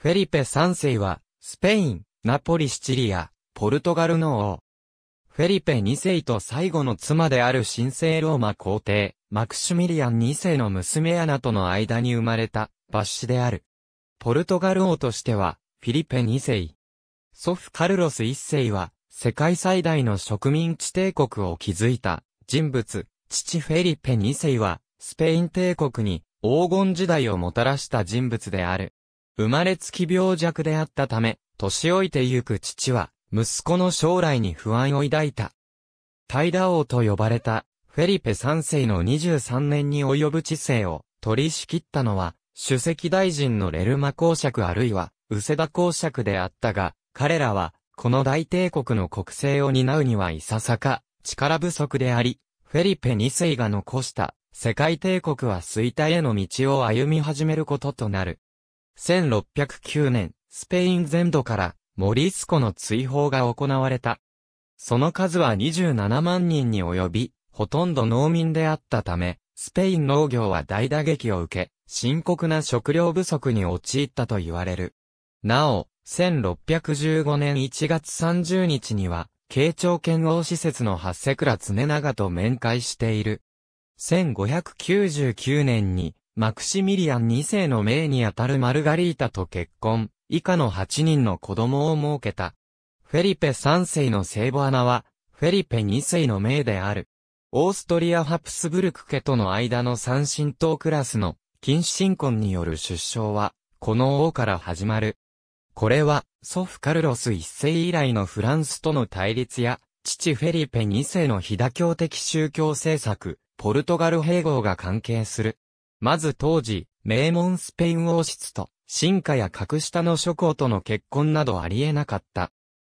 フェリペ3世は、スペイン、ナポリシチリア、ポルトガルの王。フェリペ2世と最後の妻である神聖ローマ皇帝、マクシュミリアン2世の娘アナとの間に生まれた、抜子である。ポルトガル王としては、フィリペ2世。祖父カルロス1世は、世界最大の植民地帝国を築いた人物、父フェリペ2世は、スペイン帝国に黄金時代をもたらした人物である。生まれつき病弱であったため、年老いてゆく父は、息子の将来に不安を抱いた。大打王と呼ばれた、フェリペ3世の23年に及ぶ知性を取り仕切ったのは、主席大臣のレルマ公爵あるいは、ウセダ公爵であったが、彼らは、この大帝国の国政を担うにはいささか、力不足であり、フェリペ2世が残した世界帝国は衰退への道を歩み始めることとなる。1609年、スペイン全土からモリスコの追放が行われた。その数は27万人に及び、ほとんど農民であったため、スペイン農業は大打撃を受け、深刻な食料不足に陥ったと言われる。なお、1615年1月30日には、慶長剣王施設の八世倉常長と面会している。1599年に、マクシミリアン2世の命にあたるマルガリータと結婚、以下の8人の子供を設けた。フェリペ3世の聖母アナは、フェリペ2世の命である。オーストリア・ハプスブルク家との間の三神党クラスの禁止新婚による出生は、この王から始まる。これは、祖父カルロス一世以来のフランスとの対立や、父フェリペ2世の非妥協的宗教政策、ポルトガル併合が関係する。まず当時、名門スペイン王室と、進化や格下の諸侯との結婚などありえなかった。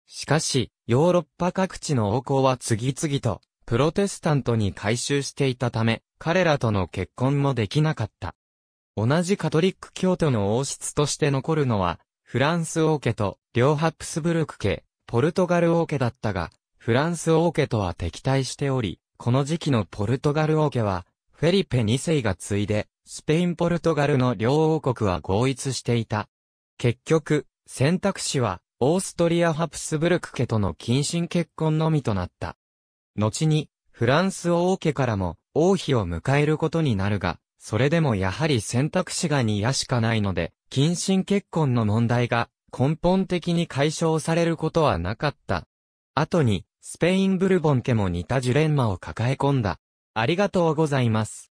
しかし、ヨーロッパ各地の王侯は次々と、プロテスタントに改宗していたため、彼らとの結婚もできなかった。同じカトリック教徒の王室として残るのは、フランス王家と、両ハプスブルク家、ポルトガル王家だったが、フランス王家とは敵対しており、この時期のポルトガル王家は、フェリペ2世が継いで、スペイン・ポルトガルの両王国は合一していた。結局、選択肢は、オーストリア・ハプスブルク家との近親結婚のみとなった。後に、フランス王家からも、王妃を迎えることになるが、それでもやはり選択肢が2やしかないので、近親結婚の問題が根本的に解消されることはなかった。後に、スペインブルボン家も似たジュレンマを抱え込んだ。ありがとうございます。